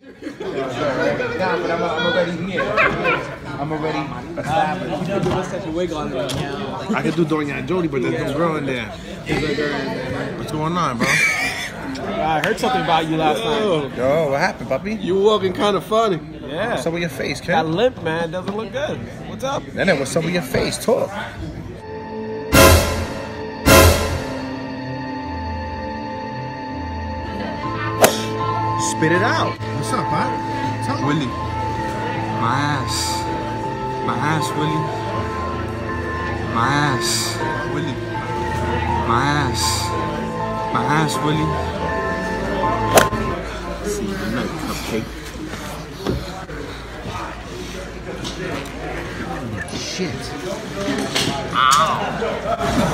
Nah, but I'm, I'm already here. I'm already established. You put such a wig on right now. I could do Doña Jody, but there's no girl in there. What's going on, bro? I heard something about you last night. Yo, what happened, puppy? You were walking kind of funny. Yeah. What's up with your face, That kid? limp, man, doesn't look good. What's up? Nene, what's up with your face? Talk. Spit it out. What's up, huh? Tell me. Willie. My ass. My ass, Willie. My ass. Willie. My ass. My ass, Willie. See you night, cupcake. Shit. Ow.